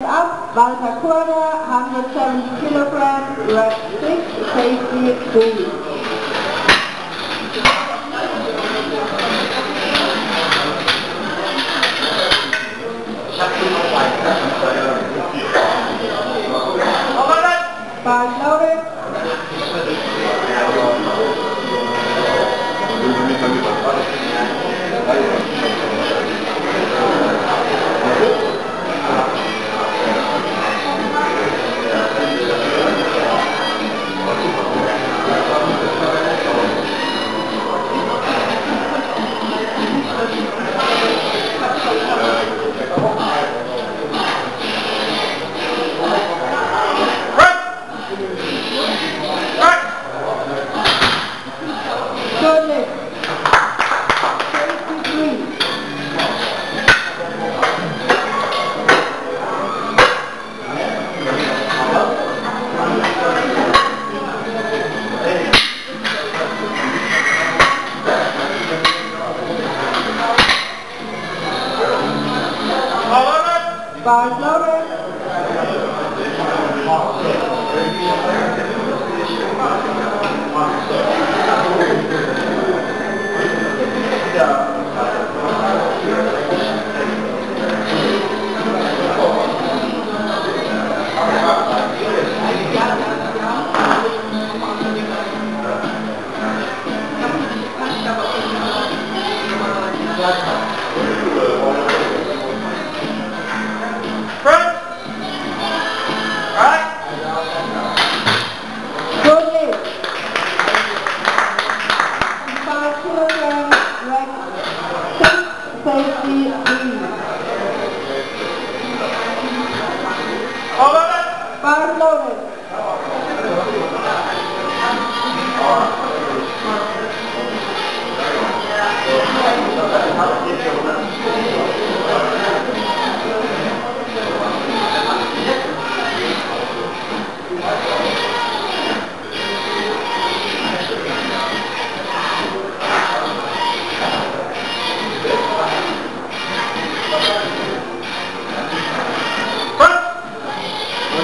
Up, Walter Kurda, 170 kilograms, red 6, safety 3. Five Five loaded. Good Five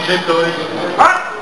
de dois. Ah!